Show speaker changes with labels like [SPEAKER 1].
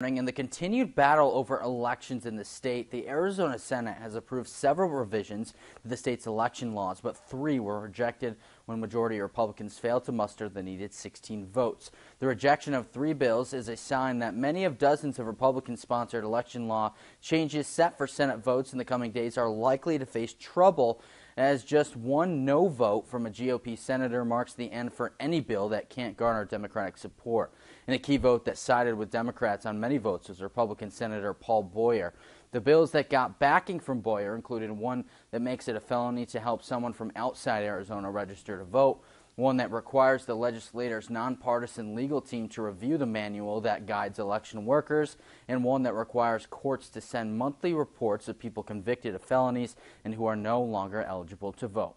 [SPEAKER 1] In the continued battle over elections in the state, the Arizona Senate has approved several revisions to the state's election laws, but three were rejected when majority Republicans failed to muster the needed 16 votes. The rejection of three bills is a sign that many of dozens of Republican-sponsored election law changes set for Senate votes in the coming days are likely to face trouble as just one no vote from a GOP senator marks the end for any bill that can't garner Democratic support. In a key vote that sided with Democrats on many votes was Republican Senator Paul Boyer. The bills that got backing from Boyer included one that makes it a felony to help someone from outside Arizona register to vote, one that requires the legislator's nonpartisan legal team to review the manual that guides election workers, and one that requires courts to send monthly reports of people convicted of felonies and who are no longer eligible to vote.